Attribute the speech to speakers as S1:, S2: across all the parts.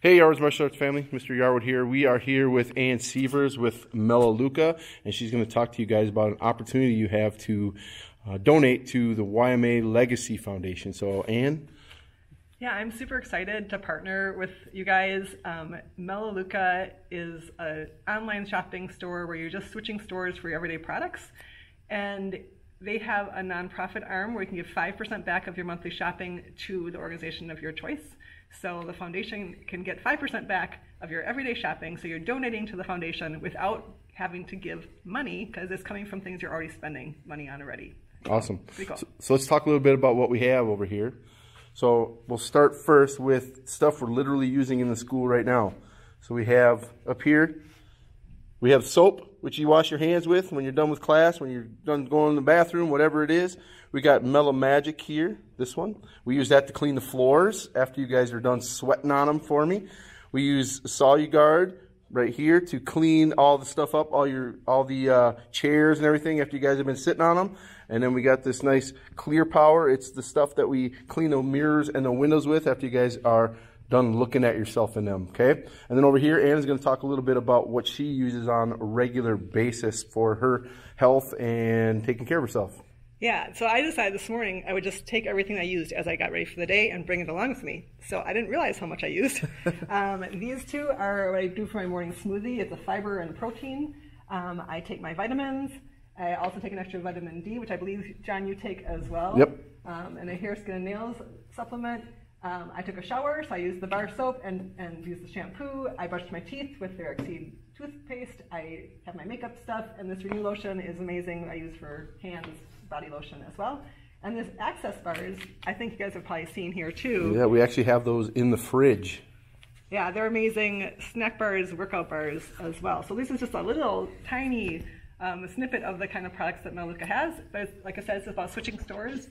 S1: Hey, Yarwood's Martial Arts family, Mr. Yarwood here. We are here with Ann Severs with Melaleuca, and she's going to talk to you guys about an opportunity you have to uh, donate to the YMA Legacy Foundation. So, Ann?
S2: Yeah, I'm super excited to partner with you guys. Um, is an online shopping store where you're just switching stores for your everyday products. And they have a nonprofit arm where you can give 5% back of your monthly shopping to the organization of your choice. So the foundation can get 5% back of your everyday shopping. So you're donating to the foundation without having to give money because it's coming from things you're already spending money on already.
S1: Awesome. Cool. So, so let's talk a little bit about what we have over here. So we'll start first with stuff we're literally using in the school right now. So we have up here, we have soap, which you wash your hands with when you're done with class, when you're done going to the bathroom, whatever it is. We got MelaMagic here, this one. We use that to clean the floors after you guys are done sweating on them for me. We use Sol-U-Guard right here to clean all the stuff up, all your all the uh, chairs and everything after you guys have been sitting on them. And then we got this nice Clear Power. It's the stuff that we clean the mirrors and the windows with after you guys are done looking at yourself in them, okay? And then over here, Anna's gonna talk a little bit about what she uses on a regular basis for her health and taking care of herself.
S2: Yeah, so I decided this morning I would just take everything I used as I got ready for the day and bring it along with me. So I didn't realize how much I used. um, these two are what I do for my morning smoothie. It's a fiber and protein. Um, I take my vitamins. I also take an extra vitamin D, which I believe, John, you take as well.
S1: Yep.
S2: Um, and a hair, skin, and nails supplement. Um, I took a shower, so I used the bar soap and, and used the shampoo. I brushed my teeth with their Exceed toothpaste. I have my makeup stuff, and this Renew lotion is amazing. I use for hands, body lotion as well. And this access bars, I think you guys have probably seen here too.
S1: Yeah, we actually have those in the fridge.
S2: Yeah, they're amazing snack bars, workout bars as well. So this is just a little tiny um, snippet of the kind of products that Melaleuca has. But like I said, it's about switching stores.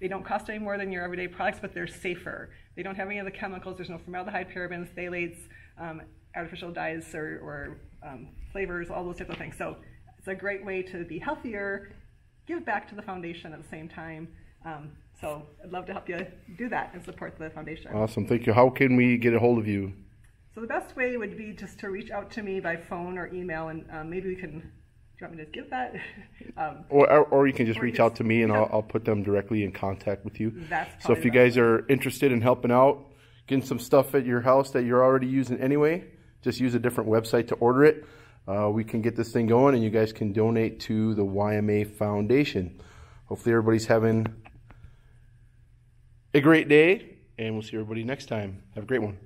S2: They don't cost any more than your everyday products, but they're safer. They don't have any of the chemicals. There's no formaldehyde, parabens, phthalates, um, artificial dyes, or, or um, flavors, all those types of things. So it's a great way to be healthier, give back to the foundation at the same time. Um, so I'd love to help you do that and support the foundation.
S1: Awesome. Thank you. How can we get a hold of you?
S2: So the best way would be just to reach out to me by phone or email, and um, maybe we can you want me to give that?
S1: um, or, or you can just reach just, out to me and I'll, I'll put them directly in contact with you.
S2: That's
S1: so if you guys are interested in helping out, getting some stuff at your house that you're already using anyway, just use a different website to order it. Uh, we can get this thing going and you guys can donate to the YMA Foundation. Hopefully everybody's having a great day and we'll see everybody next time. Have a great one.